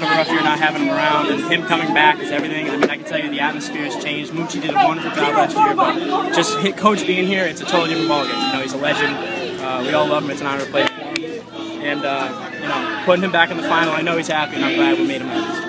kind of rough year not having him around, and him coming back is everything. I mean, I can tell you the atmosphere has changed. Moochie did a wonderful job last year, but just hit coach being here, it's a totally different ballgame. You know, he's a legend. Uh, we all love him. It's an honor to play for him. And, uh, you know, putting him back in the final, I know he's happy, and I'm glad we made him happy.